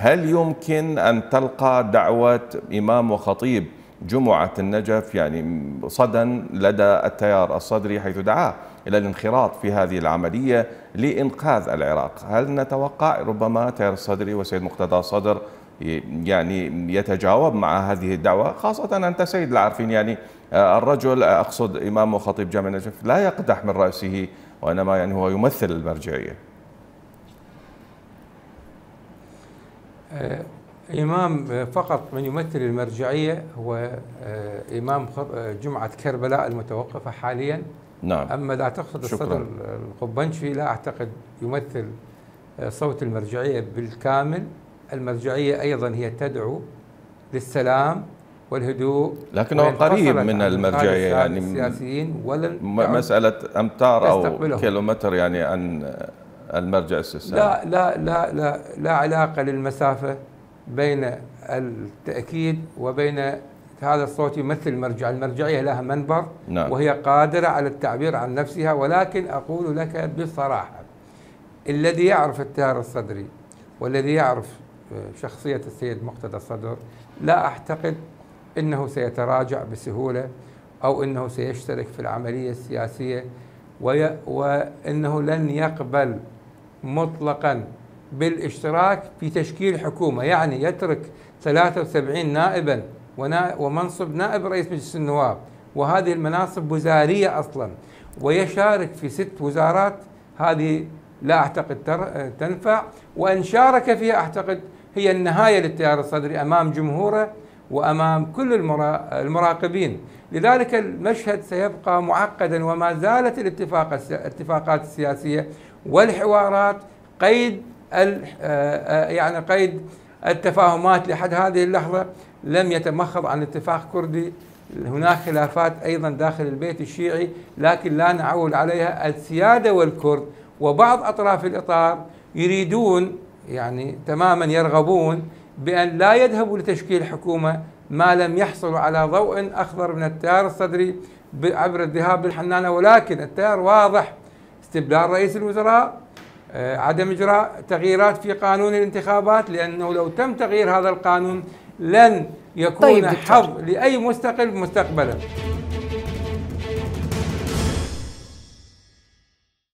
هل يمكن أن تلقى دعوة إمام وخطيب جمعة النجف يعني صدى لدى التيار الصدري حيث دعاه إلى الانخراط في هذه العملية لإنقاذ العراق؟ هل نتوقع ربما التيار الصدري وسيد مقتدى صدر يعني يتجاوب مع هذه الدعوة؟ خاصة أنت سيد العارفين يعني الرجل أقصد إمام وخطيب جامع النجف لا يقدح من رأسه وإنما يعني هو يمثل المرجعية. إمام فقط من يمثل المرجعية هو آه، إمام آه، جمعة كربلاء المتوقفة حاليا. نعم. أما لا تقصد الصدر القبنشي لا أعتقد يمثل صوت المرجعية بالكامل. المرجعية أيضا هي تدعو للسلام والهدوء. لكنه قريب من المرجعية يعني السياسيين ولا مسألة أمتار أو كيلومتر يعني عن المرجع الاستسلام لا لا لا لا لا علاقة للمسافة بين التأكيد وبين هذا الصوت يمثل المرجع المرجعية لها منبر نعم. وهي قادرة على التعبير عن نفسها ولكن أقول لك بصراحة الذي يعرف التيار الصدري والذي يعرف شخصية السيد مقتدى الصدر لا أعتقد أنه سيتراجع بسهولة أو أنه سيشترك في العملية السياسية وأنه لن يقبل مطلقا بالاشتراك في تشكيل حكومة يعني يترك 73 نائبا ومنصب نائب رئيس مجلس النواب. وهذه المناصب وزارية أصلا. ويشارك في ست وزارات هذه لا أعتقد تنفع. وأن شارك فيها أعتقد هي النهاية للتيار الصدري أمام جمهوره. وأمام كل المراقبين. لذلك المشهد سيبقى معقدا وما زالت الاتفاق الاتفاقات السياسية والحوارات قيد يعني قيد التفاهمات لحد هذه اللحظة لم يتمخض عن اتفاق كردي. هناك خلافات أيضا داخل البيت الشيعي لكن لا نعول عليها السيادة والكرد. وبعض أطراف الإطار يريدون يعني تماما يرغبون بأن لا يذهبوا لتشكيل حكومة ما لم يحصلوا على ضوء أخضر من التيار الصدري عبر الذهاب بالحنانة ولكن التيار واضح. استبدال رئيس الوزراء آه، عدم إجراء تغييرات في قانون الانتخابات لأنه لو تم تغيير هذا القانون لن يكون طيب حظ لأي مستقل مستقبلا.